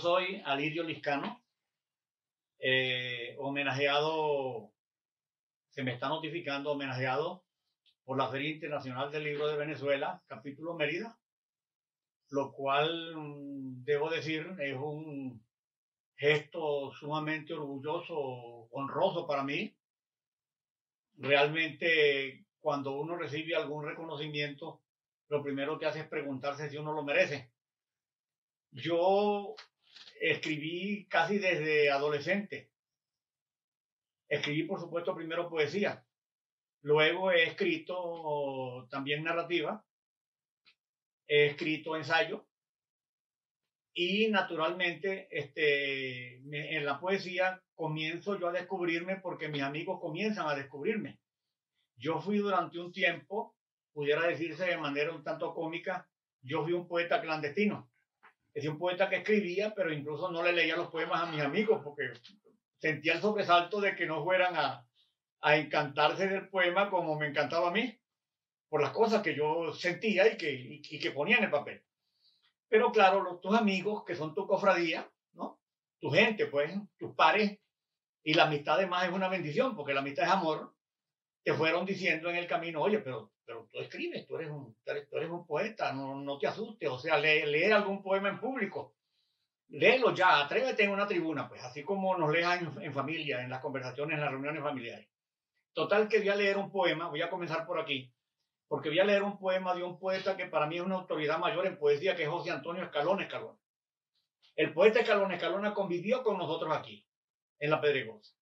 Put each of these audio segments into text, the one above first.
Soy Alirio Liscano, eh, homenajeado, se me está notificando, homenajeado por la Feria Internacional del Libro de Venezuela, capítulo Mérida, lo cual, mm, debo decir, es un gesto sumamente orgulloso, honroso para mí. Realmente, cuando uno recibe algún reconocimiento, lo primero que hace es preguntarse si uno lo merece. Yo escribí casi desde adolescente. Escribí, por supuesto, primero poesía. Luego he escrito también narrativa. He escrito ensayo. Y naturalmente, este, en la poesía comienzo yo a descubrirme porque mis amigos comienzan a descubrirme. Yo fui durante un tiempo, pudiera decirse de manera un tanto cómica, yo fui un poeta clandestino es un poeta que escribía, pero incluso no le leía los poemas a mis amigos porque sentía el sobresalto de que no fueran a, a encantarse del poema como me encantaba a mí, por las cosas que yo sentía y que, y, que ponía en el papel. Pero claro, los, tus amigos, que son tu cofradía, ¿no? Tu gente, pues, tus pares, y la amistad además es una bendición, porque la amistad es amor, te fueron diciendo en el camino, oye, pero pero tú escribes, tú eres un, tú eres un poeta, no, no te asustes, o sea, lee, leer algún poema en público, léelo ya, atrévete en una tribuna, pues así como nos leas en, familia, en las conversaciones, en las reuniones familiares. Total que voy a leer un poema, voy a comenzar por aquí, porque voy a leer un poema de un poeta que para mí es una autoridad mayor en poesía, que es José Antonio Escalón Escalón. El poeta Escalón Escalona convivió con nosotros aquí, en La Pedregosa.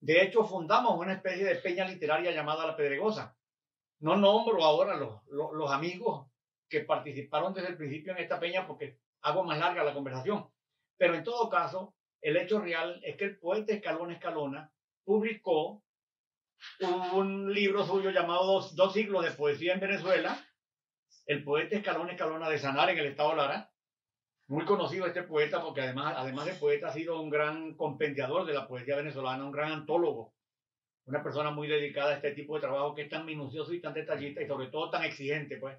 De hecho, fundamos una especie de peña literaria llamada La Pedregosa, no nombro ahora los, los, amigos que participaron desde el principio en esta peña porque hago más larga la conversación. Pero en todo caso, el hecho real es que el poeta Escalón Escalona publicó un libro suyo llamado Dos, Dos siglos de poesía en Venezuela, el poeta Escalón Escalona de Sanar en el estado Lara. Muy conocido este poeta porque además, además de poeta ha sido un gran compendiador de la poesía venezolana, un gran antólogo una persona muy dedicada a este tipo de trabajo que es tan minucioso y tan detallista y sobre todo tan exigente, pues.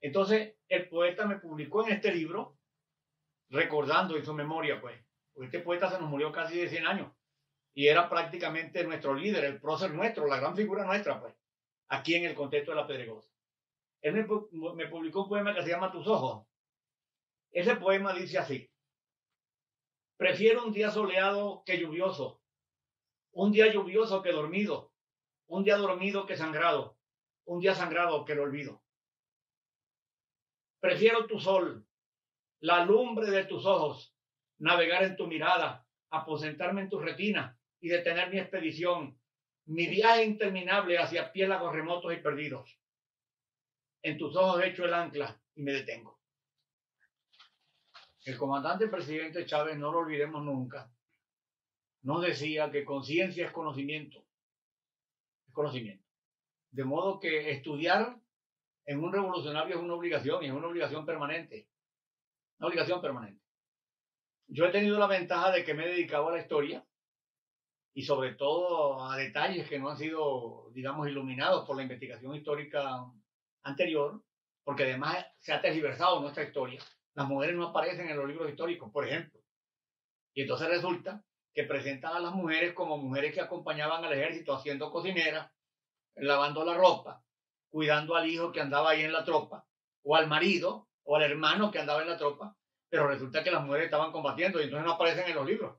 Entonces, el poeta me publicó en este libro, recordando en su memoria, pues, este poeta se nos murió casi de 100 años y era prácticamente nuestro líder, el prócer nuestro, la gran figura nuestra, pues, aquí en el contexto de la Pedregosa. Él me, me publicó un poema que se llama Tus ojos. Ese poema dice así, prefiero un día soleado que lluvioso un día lluvioso que dormido, un día dormido que sangrado, un día sangrado que lo olvido. Prefiero tu sol, la lumbre de tus ojos, navegar en tu mirada, aposentarme en tu retina y detener mi expedición, mi viaje interminable hacia piélagos remotos y perdidos. En tus ojos echo el ancla y me detengo. El comandante presidente Chávez, no lo olvidemos nunca, nos decía que conciencia es conocimiento. Es conocimiento. De modo que estudiar en un revolucionario es una obligación y es una obligación permanente. Una obligación permanente. Yo he tenido la ventaja de que me he dedicado a la historia y sobre todo a detalles que no han sido, digamos, iluminados por la investigación histórica anterior, porque además se ha tergiversado nuestra historia. Las mujeres no aparecen en los libros históricos, por ejemplo. Y entonces resulta que presentan a las mujeres como mujeres que acompañaban al ejército haciendo cocinera, lavando la ropa, cuidando al hijo que andaba ahí en la tropa, o al marido, o al hermano que andaba en la tropa, pero resulta que las mujeres estaban combatiendo y entonces no aparecen en los libros.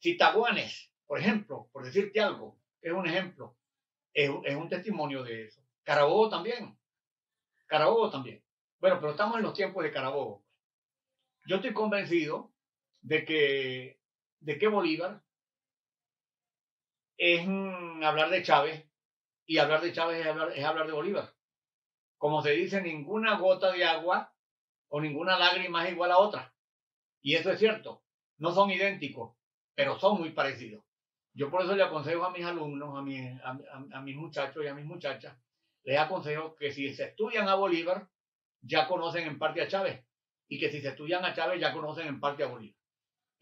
Citaguanes, por ejemplo, por decirte algo, es un ejemplo, es, es un testimonio de eso. Carabobo también. Carabobo también. Bueno, pero estamos en los tiempos de Carabobo. Yo estoy convencido de que de que Bolívar es hablar de Chávez y hablar de Chávez es hablar, es hablar de Bolívar. Como se dice, ninguna gota de agua o ninguna lágrima es igual a otra. Y eso es cierto. No son idénticos, pero son muy parecidos. Yo por eso le aconsejo a mis alumnos, a, a, a, mis muchachos y a mis muchachas, les aconsejo que si se estudian a Bolívar, ya conocen en parte a Chávez. Y que si se estudian a Chávez, ya conocen en parte a Bolívar.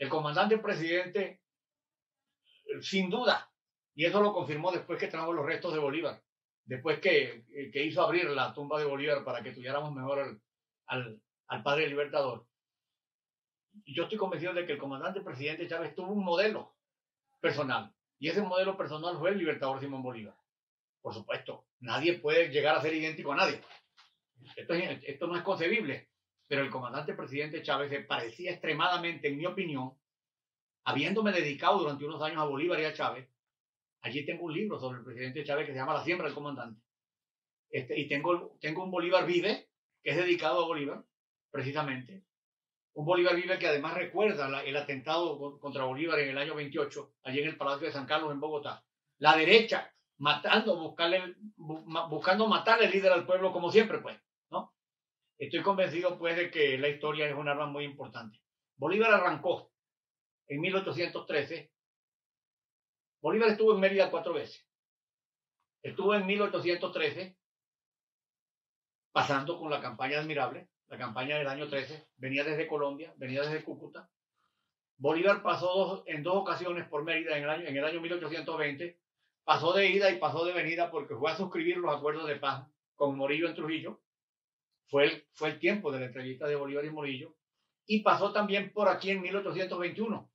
El comandante presidente, sin duda, y eso lo confirmó después que trajo los restos de Bolívar, después que, que hizo abrir la tumba de Bolívar para que tuviéramos mejor al, al, padre libertador. yo estoy convencido de que el comandante presidente Chávez tuvo un modelo personal. Y ese modelo personal fue el libertador Simón Bolívar. Por supuesto, nadie puede llegar a ser idéntico a nadie. Esto no es concebible. Pero el comandante presidente Chávez parecía extremadamente, en mi opinión, habiéndome dedicado durante unos años a Bolívar y a Chávez. Allí tengo un libro sobre el presidente Chávez que se llama La siembra del comandante. Este, y tengo, tengo un Bolívar Vive, que es dedicado a Bolívar, precisamente. Un Bolívar Vive que además recuerda el atentado contra Bolívar en el año 28, allí en el Palacio de San Carlos, en Bogotá. La derecha matando, buscarle, buscando matar al líder al pueblo, como siempre, pues. Estoy convencido, pues, de que la historia es un arma muy importante. Bolívar arrancó en 1813. Bolívar estuvo en Mérida cuatro veces. Estuvo en 1813 pasando con la campaña admirable, la campaña del año 13, venía desde Colombia, venía desde Cúcuta. Bolívar pasó en dos ocasiones por Mérida en el, año, en el año 1820, pasó de ida y pasó de venida porque fue a suscribir los acuerdos de paz con Morillo en Trujillo. Fue el, fue el tiempo de la entrevista de Bolívar y Morillo. Y pasó también por aquí en 1821,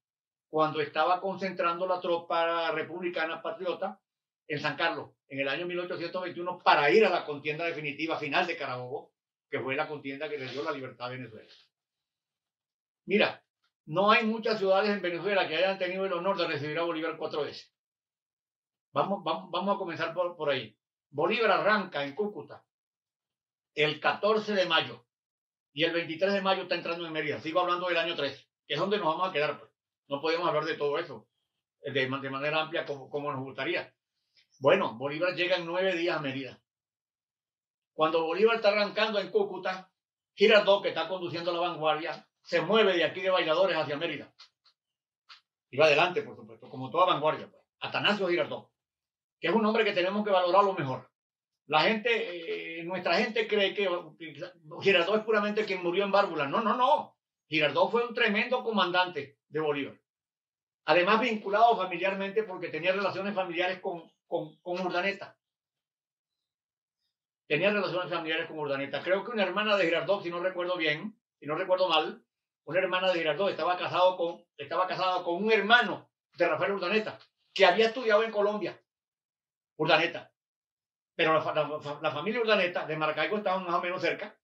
cuando estaba concentrando la tropa republicana patriota en San Carlos en el año 1821 para ir a la contienda definitiva final de Carabobo, que fue la contienda que le dio la libertad a Venezuela. Mira, no hay muchas ciudades en Venezuela que hayan tenido el honor de recibir a Bolívar cuatro veces. Vamos, vamos, vamos a comenzar por, por ahí. Bolívar arranca en Cúcuta el 14 de mayo y el 23 de mayo está entrando en Mérida. Sigo hablando del año 3, que es donde nos vamos a quedar. Pues. No podemos hablar de todo eso de, de manera amplia como, nos gustaría. Bueno, Bolívar llega en nueve días a Mérida. Cuando Bolívar está arrancando en Cúcuta, Girardot, que está conduciendo la vanguardia, se mueve de aquí de Bailadores hacia Mérida. Y va adelante, por supuesto, como toda vanguardia. Pues. Atanasio Girardot, que es un hombre que tenemos que valorar lo mejor. La gente, eh, nuestra gente cree que Girardot es puramente quien murió en Bárbula. No, no, no. Girardot fue un tremendo comandante de Bolívar. Además, vinculado familiarmente porque tenía relaciones familiares con con, Urdaneta. Tenía relaciones familiares con Urdaneta. Creo que una hermana de Girardot, si no recuerdo bien, si no recuerdo mal, una hermana de Girardot estaba casado con, estaba casada con un hermano de Rafael Urdaneta, que había estudiado en Colombia. Urdaneta. Pero la, familia Urdaneta de Maracaibo estaba más o menos cerca.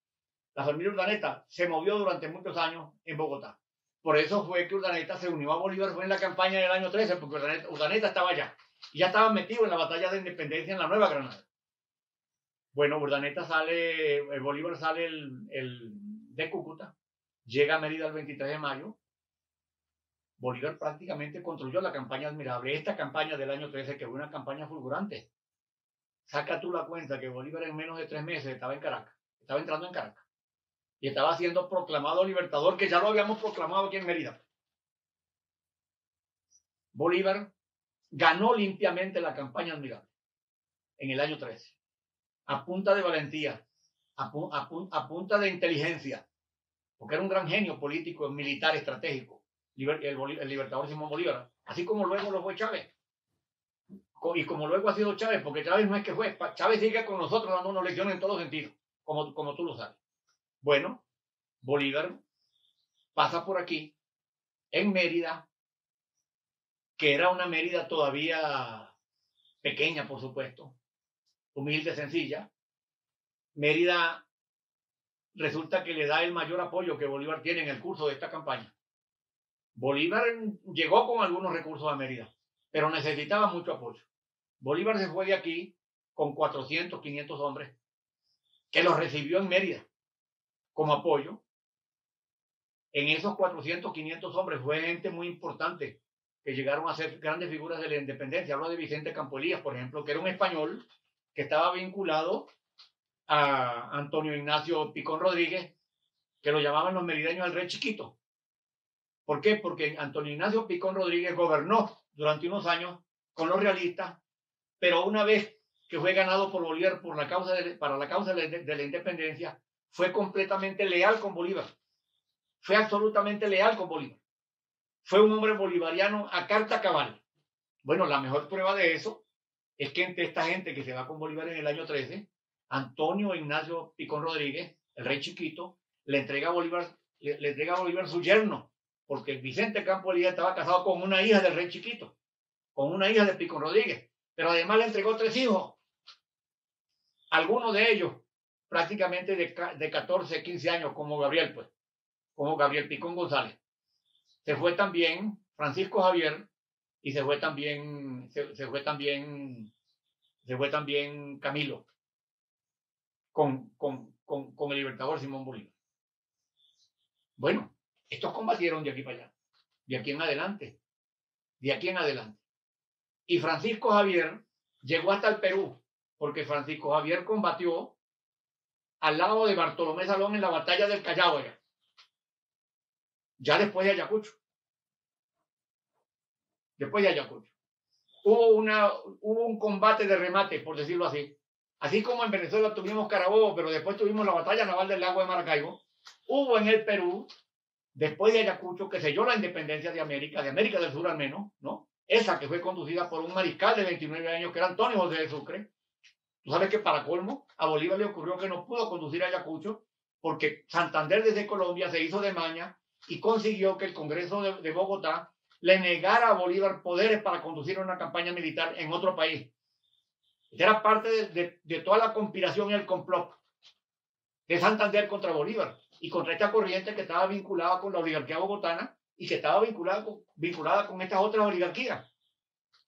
La familia Urdaneta se movió durante muchos años en Bogotá. Por eso fue que Urdaneta se unió a Bolívar, fue en la campaña del año 13, porque Urdaneta, estaba allá y ya estaban metidos en la batalla de independencia en la Nueva Granada. Bueno, Urdaneta sale, el Bolívar sale el, el, de Cúcuta, llega a Mérida el 23 de mayo. Bolívar prácticamente construyó la campaña admirable. Esta campaña del año 13, que fue una campaña fulgurante. Saca tú la cuenta que Bolívar en menos de tres meses estaba en Caracas, estaba entrando en Caracas. Y estaba siendo proclamado libertador, que ya lo habíamos proclamado aquí en Mérida. Bolívar ganó limpiamente la campaña admirable en el año 13, a punta de valentía, a, punta de inteligencia, porque era un gran genio político, militar, estratégico, el, libertador Simón Bolívar, así como luego lo fue Chávez. Y como luego ha sido Chávez, porque Chávez no es que fue, Chávez sigue con nosotros dándonos lecciones en todos sentidos, como, como tú lo sabes. Bueno, Bolívar pasa por aquí, en Mérida, que era una Mérida todavía pequeña, por supuesto, humilde, sencilla. Mérida resulta que le da el mayor apoyo que Bolívar tiene en el curso de esta campaña. Bolívar llegó con algunos recursos a Mérida, pero necesitaba mucho apoyo. Bolívar se fue de aquí con 400, 500 hombres, que los recibió en Mérida como apoyo. En esos 400, 500 hombres fue gente muy importante que llegaron a ser grandes figuras de la independencia. Hablo de Vicente Campolías, por ejemplo, que era un español que estaba vinculado a Antonio Ignacio Picón Rodríguez, que lo llamaban los merideños el rey chiquito. ¿Por qué? Porque Antonio Ignacio Picón Rodríguez gobernó durante unos años con los realistas, pero una vez que fue ganado por Bolívar por la causa para la causa de, la independencia, fue completamente leal con Bolívar. Fue absolutamente leal con Bolívar fue un hombre bolivariano a carta cabal. Bueno, la mejor prueba de eso es que entre esta gente que se va con Bolívar en el año 13, Antonio Ignacio Picón Rodríguez, el rey chiquito, le entrega a Bolívar, le, entrega Bolívar su yerno, porque Vicente Campo Elías estaba casado con una hija del rey chiquito, con una hija de Pico Rodríguez, pero además le entregó tres hijos. Algunos de ellos prácticamente de, de 14, 15 años, como Gabriel, pues, como Gabriel Picón González. Se fue también Francisco Javier y se fue también, se, se fue también, se fue también Camilo con, con, con, con el libertador Simón Bolívar. Bueno, estos combatieron de aquí para allá, de aquí en adelante, de aquí en adelante. Y Francisco Javier llegó hasta el Perú, porque Francisco Javier combatió al lado de Bartolomé Salón en la batalla del Callao, ya, ya después de Ayacucho. Después de Ayacucho. Hubo, una, hubo un combate de remate, por decirlo así. Así como en Venezuela tuvimos Carabobo, pero después tuvimos la batalla naval del lago de Maracaibo, hubo en el Perú, después de Ayacucho, que selló la independencia de América, de América del Sur al menos, ¿no? Esa que fue conducida por un mariscal de 29 años, que era Antonio José de Sucre, Tú sabes que para colmo, a Bolívar le ocurrió que no pudo conducir a Ayacucho porque Santander desde Colombia se hizo de maña y consiguió que el Congreso de, Bogotá le negara a Bolívar poderes para conducir una campaña militar en otro país. Era parte de, de, toda la conspiración y el complot de Santander contra Bolívar y contra esta corriente que estaba vinculada con la oligarquía bogotana y que estaba vinculada con, estas otras oligarquías,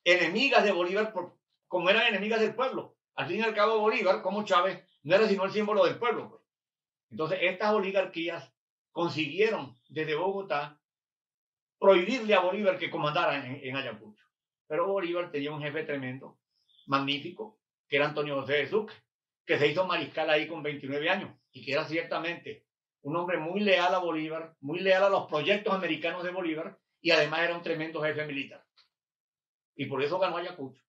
enemigas de Bolívar por, como eran enemigas del pueblo. Al fin y al cabo, Bolívar, como Chávez, no era sino el símbolo del pueblo. Pues. Entonces, estas oligarquías consiguieron desde Bogotá prohibirle a Bolívar que comandara en, Ayacucho. Pero Bolívar tenía un jefe tremendo, magnífico, que era Antonio José de Sucre, que se hizo mariscal ahí con 29 años y que era ciertamente un hombre muy leal a Bolívar, muy leal a los proyectos americanos de Bolívar y además era un tremendo jefe militar. Y por eso ganó Ayacucho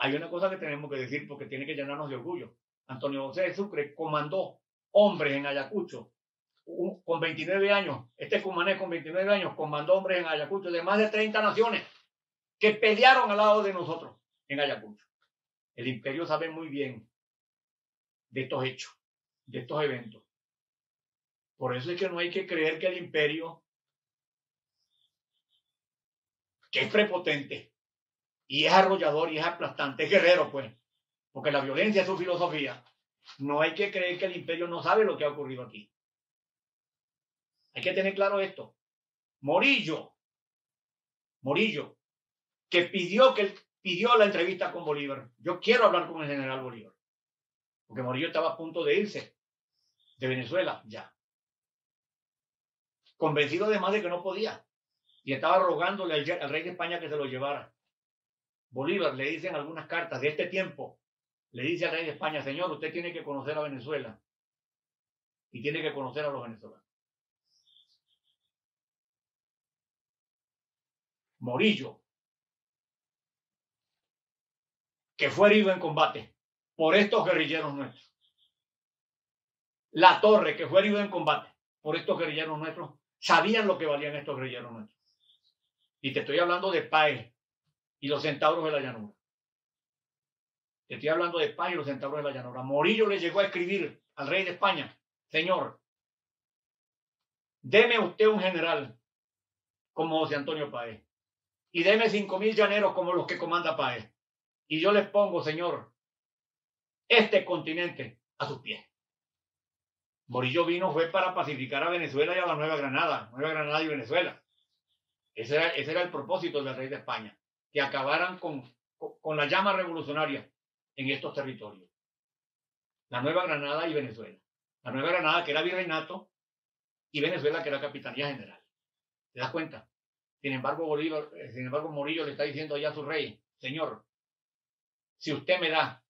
hay una cosa que tenemos que decir porque tiene que llenarnos de orgullo. Antonio José de Sucre comandó hombres en Ayacucho con 29 años. Este cumanés con 29 años comandó hombres en Ayacucho de más de 30 naciones que pelearon al lado de nosotros en Ayacucho. El imperio sabe muy bien de estos hechos, de estos eventos. Por eso es que no hay que creer que el imperio, que es prepotente, y es arrollador y es aplastante, es guerrero, pues, porque la violencia es su filosofía. No hay que creer que el imperio no sabe lo que ha ocurrido aquí. Hay que tener claro esto. Morillo, Morillo, que pidió que pidió la entrevista con Bolívar. Yo quiero hablar con el general Bolívar, porque Morillo estaba a punto de irse de Venezuela ya, convencido además de que no podía y estaba rogándole al rey de España que se lo llevara. Bolívar le dice en algunas cartas de este tiempo, le dice al rey de España, señor, usted tiene que conocer a Venezuela y tiene que conocer a los venezolanos. Morillo, que fue herido en combate por estos guerrilleros nuestros. La Torre, que fue herido en combate por estos guerrilleros nuestros, sabían lo que valían estos guerrilleros nuestros. Y te estoy hablando de Paez, y los centauros de la llanura. estoy hablando de España y los centauros de la llanura. Morillo le llegó a escribir al rey de España, Señor, deme usted un general como José Antonio Paez y deme cinco mil llaneros como los que comanda Paez. Y yo les pongo, Señor, este continente a sus pies. Morillo vino fue para pacificar a Venezuela y a la Nueva Granada, Nueva Granada y Venezuela. Ese era, el propósito del rey de España que acabaran con, con, la llama revolucionaria en estos territorios. La Nueva Granada y Venezuela. La Nueva Granada que era virreinato y Venezuela que era capitanía general. ¿Te das cuenta? Sin embargo, Bolívar, eh, sin embargo, Morillo le está diciendo allá a su rey, señor, si usted me da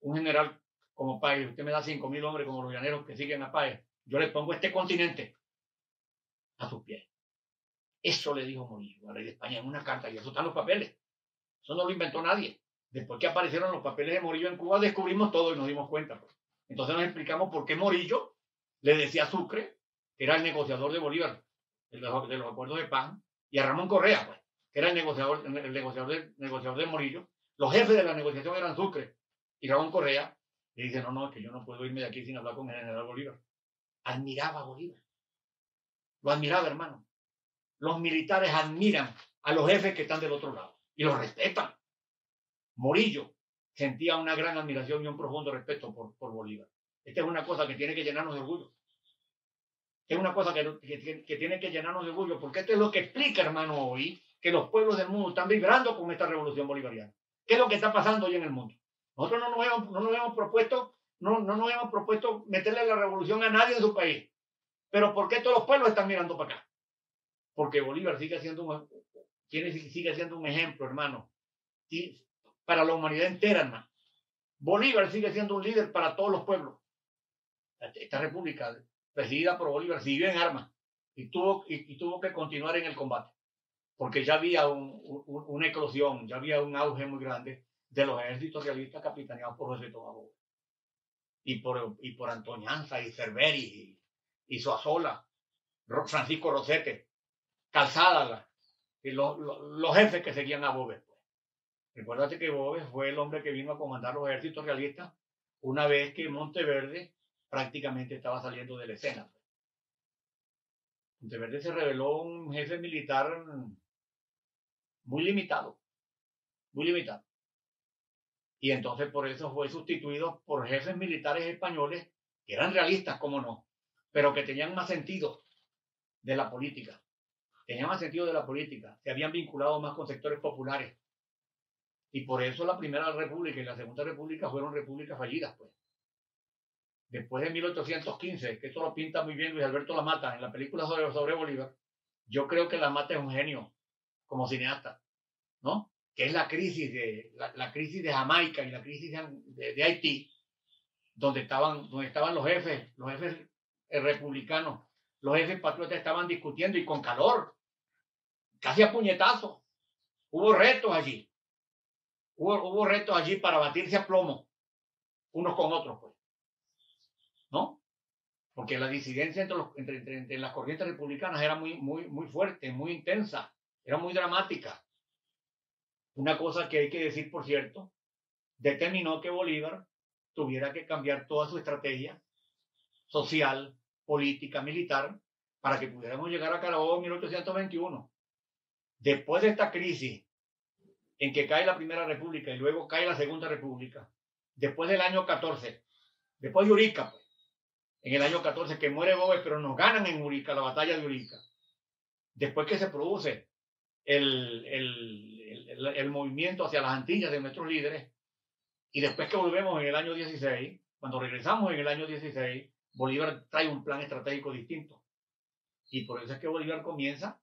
un general como Páez, usted me da cinco mil hombres como los llaneros que siguen a Páez, yo le pongo este continente a sus pies. Eso le dijo Morillo al rey de España en una carta y eso están los papeles. Eso no lo inventó nadie. Después que aparecieron los papeles de Morillo en Cuba, descubrimos todo y nos dimos cuenta. Pues. Entonces nos explicamos por qué Morillo le decía a Sucre, que era el negociador de Bolívar, de los, de los acuerdos de paz, y a Ramón Correa, pues, que era el negociador, el negociador, de, negociador de Morillo. Los jefes de la negociación eran Sucre y Ramón Correa. Y dice, no, no, es que yo no puedo irme de aquí sin hablar con el general Bolívar. Admiraba a Bolívar. Lo admiraba, hermano. Los militares admiran a los jefes que están del otro lado y los respetan. Morillo sentía una gran admiración y un profundo respeto por, por Bolívar. Esta es una cosa que tiene que llenarnos de orgullo. Es una cosa que, que, que, tiene que llenarnos de orgullo, porque esto es lo que explica, hermano, hoy que los pueblos del mundo están vibrando con esta revolución bolivariana. ¿Qué es lo que está pasando hoy en el mundo? Nosotros no nos hemos, no nos hemos propuesto, no, no nos hemos propuesto meterle la revolución a nadie en su país. Pero ¿por qué todos los pueblos están mirando para acá? Porque Bolívar sigue siendo un, sigue siendo un ejemplo, hermano, y para la humanidad entera, hermano. Bolívar sigue siendo un líder para todos los pueblos. Esta república, presidida por Bolívar, siguió en armas y tuvo, y, tuvo que continuar en el combate, porque ya había un, una eclosión, ya había un auge muy grande de los ejércitos realistas capitaneados por José Tomás. Y por, y por Antoñanza y Cerveri y, y Soazola, Francisco Rosete, Calzada, y los, los, jefes que seguían a Bóveda. Pues. Recuérdate que Bóveda fue el hombre que vino a comandar los ejércitos realistas una vez que Monteverde prácticamente estaba saliendo de la escena. Pues. Monteverde se reveló un jefe militar muy limitado, muy limitado. Y entonces por eso fue sustituido por jefes militares españoles que eran realistas, como no, pero que tenían más sentido de la política. Tenían más sentido de la política, se habían vinculado más con sectores populares. Y por eso la Primera República y la Segunda República fueron repúblicas fallidas, pues. Después de 1815, que esto lo pinta muy bien Luis Alberto Lamata en la película sobre, sobre Bolívar, yo creo que Lamata es un genio como cineasta, ¿no? Que es la crisis de, la, crisis de Jamaica y la crisis de, de, Haití, donde estaban, donde estaban los jefes, los jefes republicanos, los jefes patriotas estaban discutiendo y con calor, casi a puñetazo. Hubo retos allí. Hubo, hubo retos allí para batirse a plomo, unos con otros, pues. ¿No? Porque la disidencia entre, los, entre, entre, entre las corrientes republicanas era muy, muy, muy fuerte, muy intensa, era muy dramática. Una cosa que hay que decir, por cierto, determinó que Bolívar tuviera que cambiar toda su estrategia social, política, militar, para que pudiéramos llegar a Carabobo en 1821. Después de esta crisis, en que cae la Primera República y luego cae la Segunda República, después del año 14, después de Urica, pues, en el año 14, que muere Boves, pero nos ganan en Urica, la batalla de Urica. Después que se produce el, el, movimiento hacia las Antillas de nuestros líderes. Y después que volvemos en el año 16, cuando regresamos en el año 16, Bolívar trae un plan estratégico distinto. Y por eso es que Bolívar comienza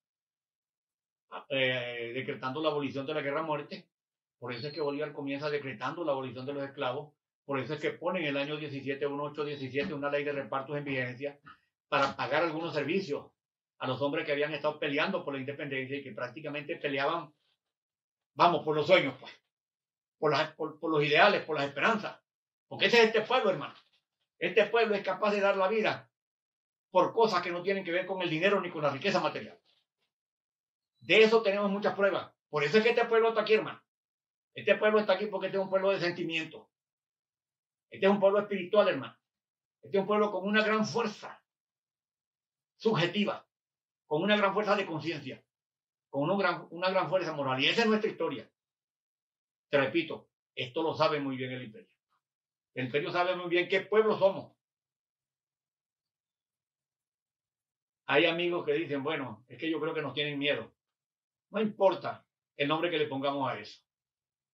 eh, decretando la abolición de la guerra muerte. Por eso es que Bolívar comienza decretando la abolición de los esclavos. Por eso es que pone en el año 17, 1817, una ley de repartos en vigencia para pagar algunos servicios a los hombres que habían estado peleando por la independencia y que prácticamente peleaban Vamos, por los sueños, pues. Por, por, los ideales, por las esperanzas. Porque ese es este pueblo, hermano. Este pueblo es capaz de dar la vida por cosas que no tienen que ver con el dinero ni con la riqueza material. De eso tenemos muchas pruebas. Por eso es que este pueblo está aquí, hermano. Este pueblo está aquí porque este es un pueblo de sentimiento. Este es un pueblo espiritual, hermano. Este es un pueblo con una gran fuerza subjetiva, con una gran fuerza de conciencia con una gran, una gran fuerza moral. Y esa es nuestra historia. Te repito, esto lo sabe muy bien el imperio. El imperio sabe muy bien qué pueblo somos. Hay amigos que dicen, bueno, es que yo creo que nos tienen miedo. No importa el nombre que le pongamos a eso.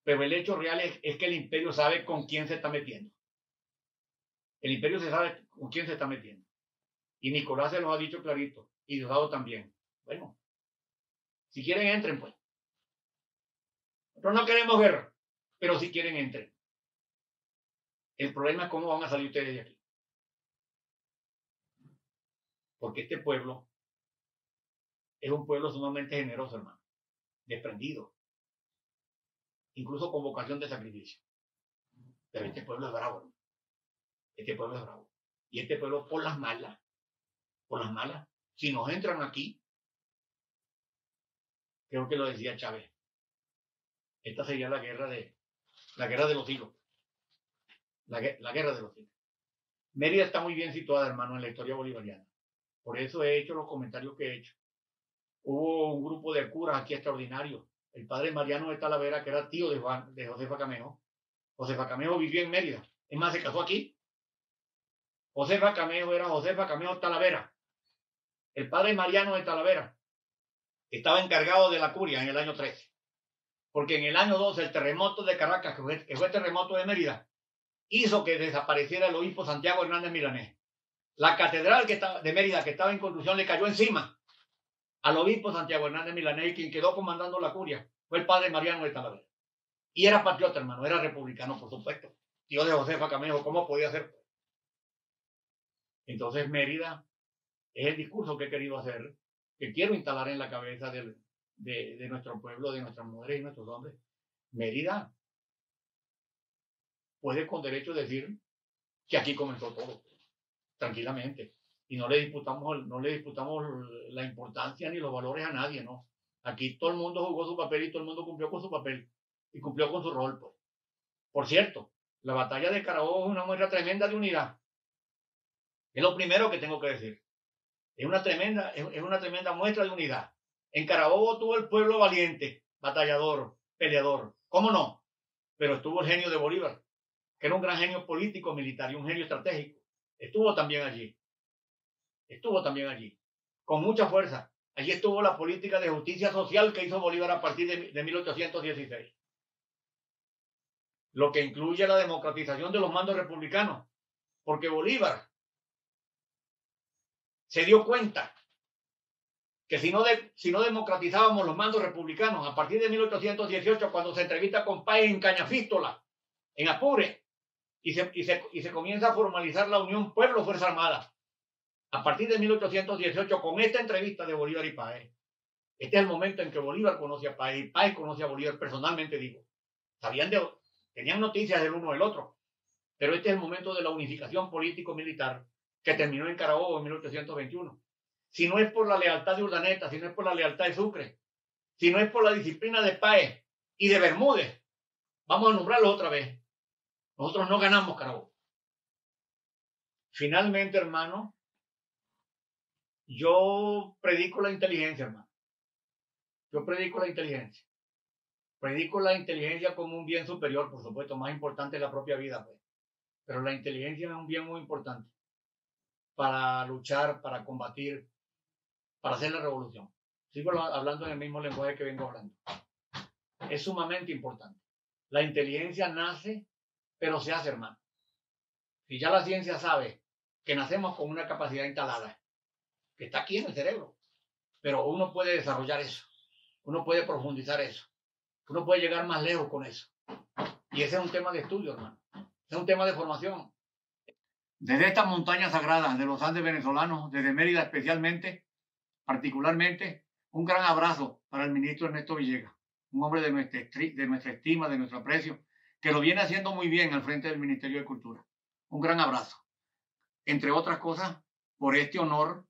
Pero el hecho real es, es que el imperio sabe con quién se está metiendo. El imperio se sabe con quién se está metiendo. Y Nicolás se lo ha dicho clarito. Y Diosdado también. Bueno, si quieren, entren, pues. Nosotros no queremos guerra, pero si quieren, entren. El problema es cómo van a salir ustedes de aquí. Porque este pueblo es un pueblo sumamente generoso, hermano. Desprendido. Incluso con vocación de sacrificio. Pero este pueblo es bravo, hermano. Este pueblo es bravo. Y este pueblo, por las malas, por las malas, si nos entran aquí, Creo que lo decía Chávez. Esta sería la guerra de la guerra de los hijos. La, guerra de los hijos. Mérida está muy bien situada, hermano, en la historia bolivariana. Por eso he hecho los comentarios que he hecho. Hubo un grupo de curas aquí extraordinario. El padre Mariano de Talavera, que era tío de, Juan, de Josefa Camejo. Josefa Camejo vivió en Mérida. Es más, se casó aquí. Josefa Camejo era Josefa Camejo Talavera. El padre Mariano de Talavera estaba encargado de la curia en el año 13. Porque en el año 12 el terremoto de Caracas, que fue, que fue terremoto de Mérida, hizo que desapareciera el obispo Santiago Hernández Milanés. La catedral que estaba, de Mérida, que estaba en construcción, le cayó encima al obispo Santiago Hernández Milanés quien quedó comandando la curia fue el padre Mariano de Talavera. Y era patriota, hermano, era republicano, por supuesto. Tío de Josefa Camejo, ¿cómo podía ser? Entonces Mérida es el discurso que he querido hacer, que quiero instalar en la cabeza de, nuestro pueblo, de nuestras mujeres y nuestros hombres. Mérida puede con derecho decir que aquí comenzó todo, tranquilamente. Y no le disputamos, no le disputamos la importancia ni los valores a nadie, ¿no? Aquí todo el mundo jugó su papel y todo el mundo cumplió con su papel y cumplió con su rol. Pues. Por cierto, la batalla de Carabobo es una muestra tremenda de unidad. Es lo primero que tengo que decir. Es una tremenda, es una tremenda muestra de unidad. En Carabobo tuvo el pueblo valiente, batallador, peleador. ¿Cómo no? Pero estuvo el genio de Bolívar, que era un gran genio político, militar y un genio estratégico. Estuvo también allí. Estuvo también allí. Con mucha fuerza. Allí estuvo la política de justicia social que hizo Bolívar a partir de, de 1816. Lo que incluye la democratización de los mandos republicanos. Porque Bolívar se dio cuenta que si no, si no democratizábamos los mandos republicanos a partir de 1818, cuando se entrevista con Páez en Cañafístola, en Apure, y se, y, se, y se comienza a formalizar la unión pueblo-fuerza armada, a partir de 1818, con esta entrevista de Bolívar y Páez, este es el momento en que Bolívar conoce a Páez y conoce a Bolívar personalmente, digo. Sabían de, tenían noticias del uno del otro, pero este es el momento de la unificación político-militar que terminó en Carabobo en 1821. Si no es por la lealtad de Urdaneta, si no es por la lealtad de Sucre, si no es por la disciplina de Paez y de Bermúdez, vamos a nombrarlo otra vez. Nosotros no ganamos Carabobo. Finalmente, hermano, yo predico la inteligencia, hermano. Yo predico la inteligencia. Predico la inteligencia como un bien superior, por supuesto, más importante la propia vida, pues. Pero la inteligencia es un bien muy importante para luchar, para combatir, para hacer la revolución. Sigo hablando en el mismo lenguaje que vengo hablando. Es sumamente importante. La inteligencia nace, pero se hace, hermano. Si ya la ciencia sabe que nacemos con una capacidad instalada, que está aquí en el cerebro, pero uno puede desarrollar eso, uno puede profundizar eso, uno puede llegar más lejos con eso. Y ese es un tema de estudio, hermano. Es un tema de formación. Desde estas montañas sagradas de los Andes venezolanos, desde Mérida especialmente, particularmente, un gran abrazo para el ministro Ernesto Villegas, un hombre de nuestra, de nuestra estima, de nuestro aprecio, que lo viene haciendo muy bien al frente del Ministerio de Cultura. Un gran abrazo. Entre otras cosas, por este honor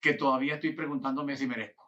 que todavía estoy preguntándome si merezco.